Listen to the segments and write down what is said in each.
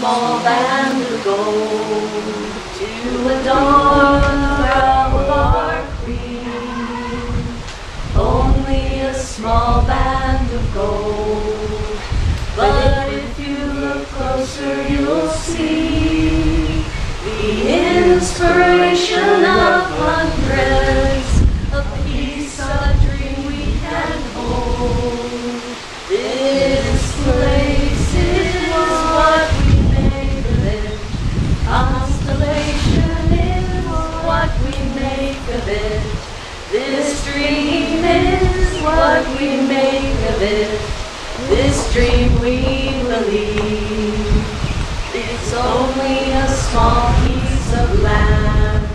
small band of gold to adorn of our queen. Only a small band of gold. But if you look closer, you'll see the inspiration This dream is what we make of it. This dream we believe. It's only a small piece of land,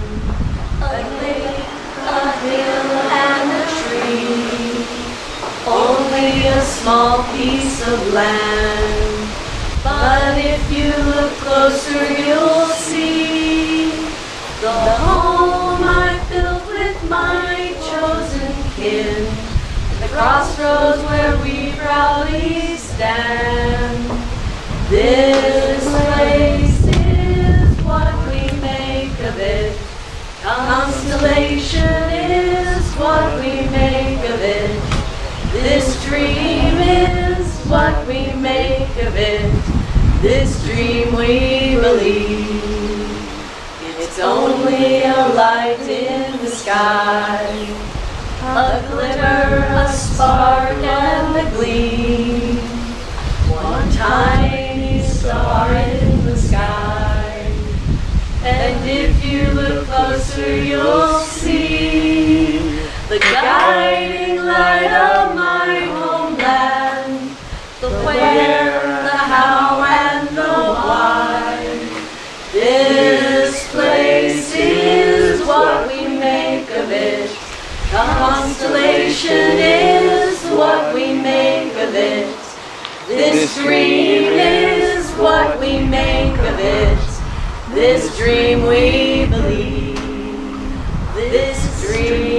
a lake, a hill, and a tree. Only a small piece of land. But if you look closer, you'll kin. The crossroads where we proudly stand. This place is what we make of it. Constellation is what we make of it. This dream is what we make of it. This dream we believe. It's only a light in the sky, a glitter, a spark, and a gleam. One tiny star in the sky. And if you look closer, you'll see the guiding light of my homeland. The where, the how, and the why. This place is what we make of it. Constellation is what we make of it. This dream is what we make of it. This dream we believe. This dream